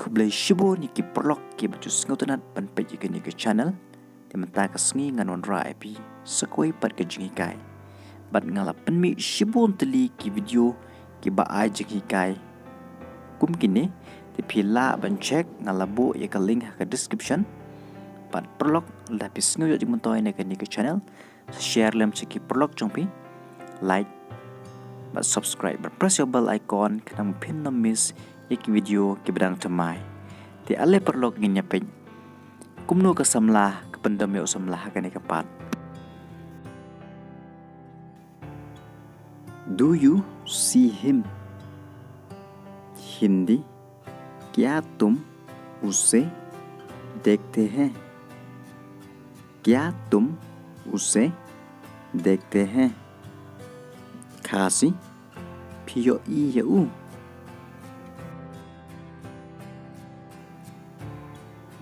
kublai shibo ni ki blog ki bacu sengotonat pan peji ke channel. Di mentah ke sengi ngan wan rai epi sekuai pat ke jengikai bat ngala penmi shibo teli ki video. Ki ba ai jengikai kum kini di pila ban cek ngala bu ya ke link ke description. Pat perlog lebih sengo yo di mentoi ke ni channel. Share lem ceki perlok jompi like but subscribe. But press your bell icon. Kena pin no miss? ik video ke bedang temai ti ale perlok nginya pe kumno ka samlah ke pendam yo samlah ka ni kapat Do you see him? Hindi क्या तुम उसे देखते हैं क्या तुम उसे देखते हैं खासी फियो E U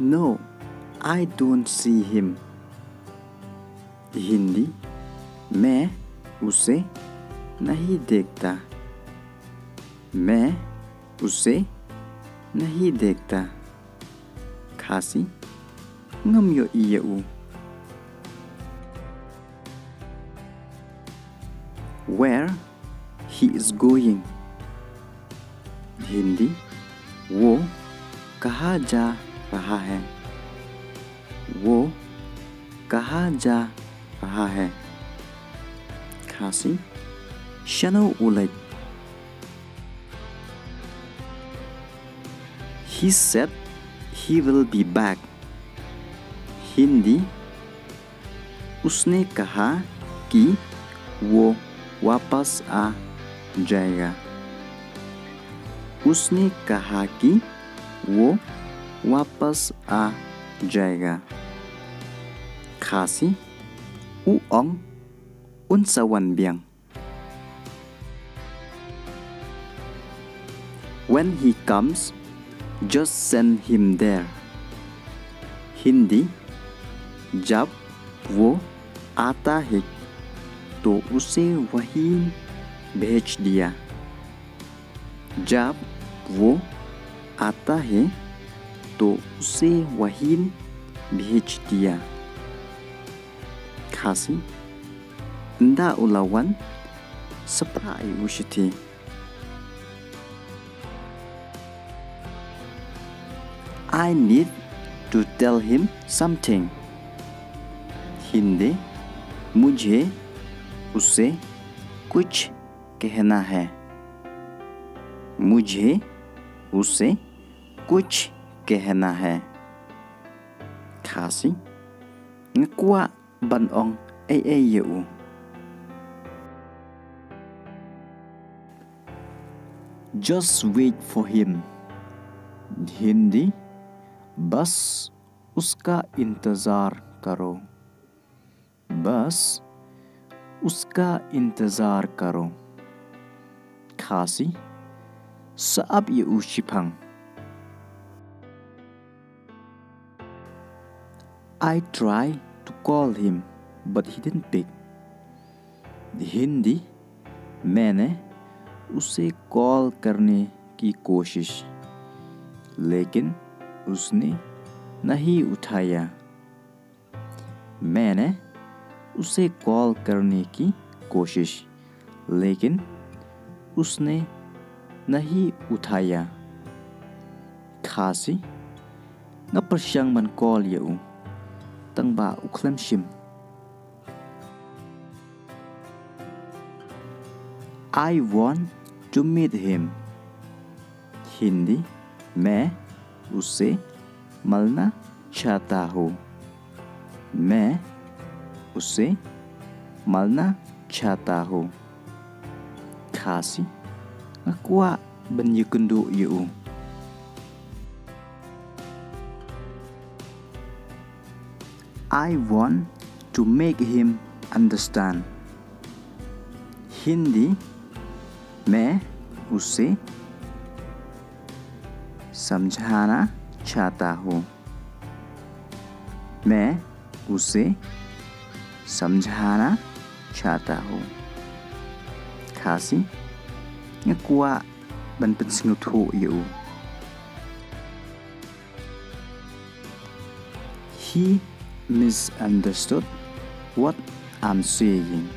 No, I don't see him. Hindi मैं उसे नहीं देखता मैं उसे नहीं देखता खासी ngam yo iya u where he is going Hindi वो कहाँ जा रहा है। वो कहा जा रहा है। खांसी, शनो उलट। He said he will be back. Hindi, उसने कहा कि वो वापस आ जाएगा। उसने कहा कि वो वापस आ जाएगा खासी u ong un sawan biang when he comes just send him there Hindi जब वो आता है तो उसे वहीं भेज दिया जब वो आता है तो उसे वहीन भेज दिया। खासी इंदा उलावन सफ़ाई उसे थे। I need to tell him something. Hindi, मुझे उसे कुछ कहना है। मुझे उसे कुछ कहना है खासी ngakwa ban ong ai ai yu just wait for him Hindi बस उसका इंतज़ार करो बस उसका इंतज़ार करो खासी saab ye ushipang I tried to call him, but he didn't pick. Hindi मैंने उसे कॉल करने की कोशिश, लेकिन उसने नहीं उठाया। मैंने उसे कॉल करने की कोशिश, लेकिन उसने नहीं उठाया। खासी persyang man call ya u tangba uklam shim I want to meet him Hindi मैं उससे मलना चाहता हूँ मैं उससे मलना चाहता हूँ खासी kuwa ban yikundu I want to make him understand Hindi मैं उसे समझाना चाहता हूँ मैं उसे समझाना चाहता हूँ खासी ban pen sinu thu yu He misunderstood what I'm saying.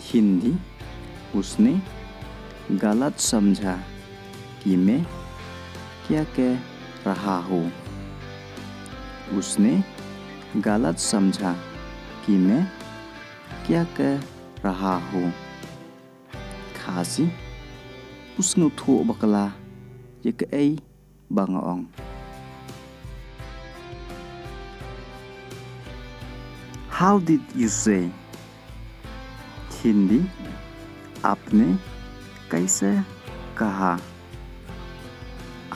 Hindi उसने गलत समझा कि मैं क्या कह रहा हूँ। उसने गलत समझा कि मैं क्या कह रहा हूँ। खासी उसने थो बकला ये cái bằng How did you say? Hindi आपने कैसे कहा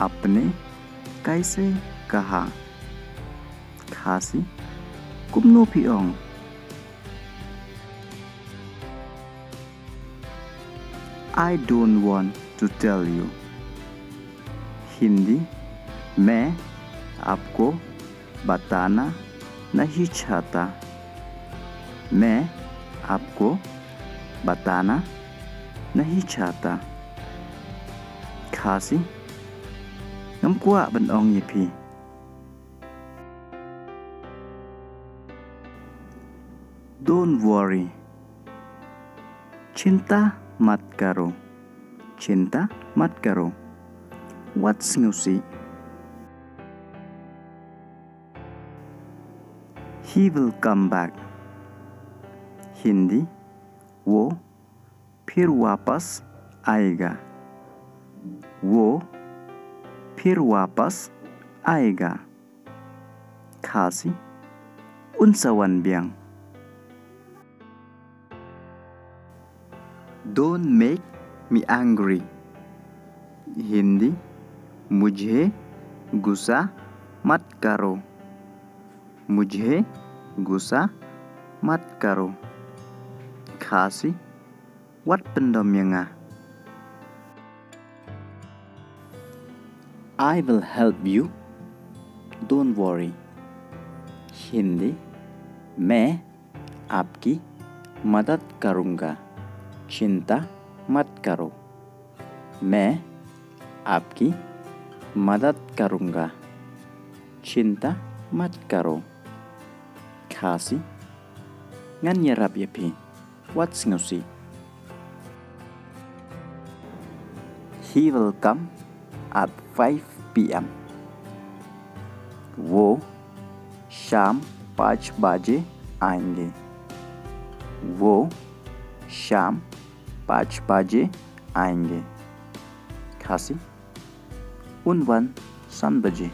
आपने कैसे कहा खासी कुमनो Piyong I don't want to tell you. Hindi मैं आपको बताना नहीं चाहता मैं आपको बताना नहीं चाहता खासी ngắm qua bên on nhịp hi Don't worry Cinta mat karo Cinta mat karo What's ngusi He will come back Hindi वो फिर वापस आएगा वो फिर वापस आएगा खासी unsawan biang. Don't make me angry. Hindi मुझे गुस्सा मत करो मुझे गुस्सा मत करो Khasi, what pendom yang I will help you. Don't worry. Hindi मैं आपकी मदद करूँगा चिंता मत करो मैं आपकी मदद करूँगा चिंता मत करो खासी ngan nyerap Ngausi? He will come at 5 p.m. वो शाम पाँच बजे आएँगे वो शाम पाँच बजे आएँगे खासी उन वन सन बजे